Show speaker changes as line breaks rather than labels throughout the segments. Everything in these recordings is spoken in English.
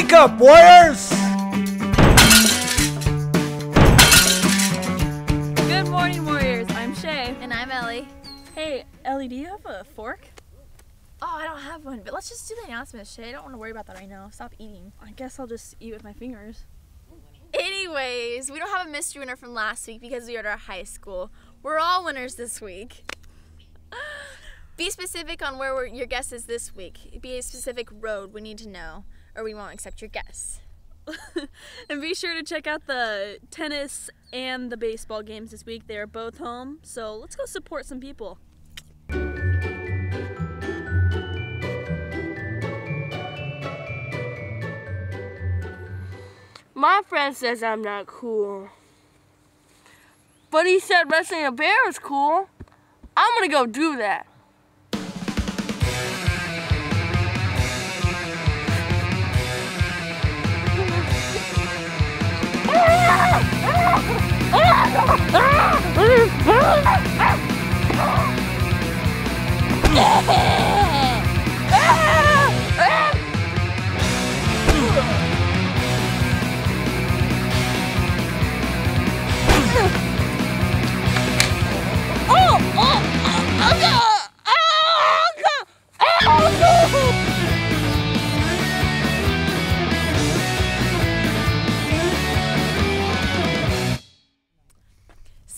Wake up, Warriors!
Good morning, Warriors. I'm Shay.
And I'm Ellie.
Hey, Ellie, do you have a fork?
Oh, I don't have one, but let's just do the announcement, Shay. I don't want to worry about that right now. Stop eating.
I guess I'll just eat with my fingers.
Anyways, we don't have a mystery winner from last week because we are at our high school. We're all winners this week. Be specific on where we're, your guess is this week. Be a specific road we need to know, or we won't accept your guess.
and be sure to check out the tennis and the baseball games this week. They are both home, so let's go support some people.
My friend says I'm not cool. But he said wrestling a bear is cool. I'm gonna go do that. Ah! Ah! ah!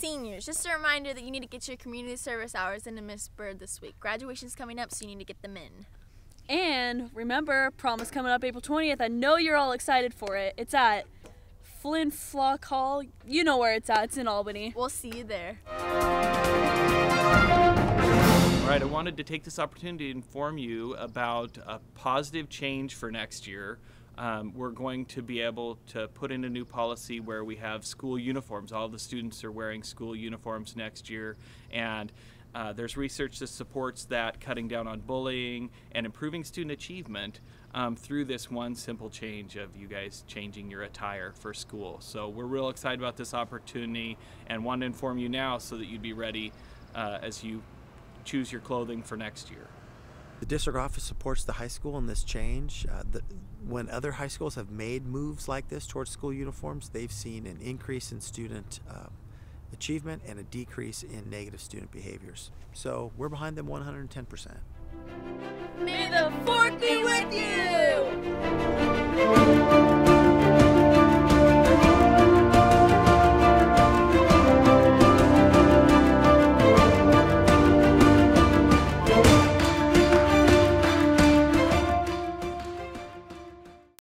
Seniors, just a reminder that you need to get your community service hours into Miss Bird this week. Graduation's coming up, so you need to get them in.
And remember, prom is coming up April 20th. I know you're all excited for it. It's at Flinn Block Hall. You know where it's at. It's in Albany.
We'll see you there.
All right, I wanted to take this opportunity to inform you about a positive change for next year. Um, we're going to be able to put in a new policy where we have school uniforms. All the students are wearing school uniforms next year, and uh, there's research that supports that cutting down on bullying and improving student achievement um, through this one simple change of you guys changing your attire for school. So we're real excited about this opportunity and want to inform you now so that you'd be ready uh, as you choose your clothing for next year.
The district office supports the high school in this change. Uh, the, when other high schools have made moves like this towards school uniforms, they've seen an increase in student uh, achievement and a decrease in negative student behaviors. So we're behind them 110%.
May the fourth be with you!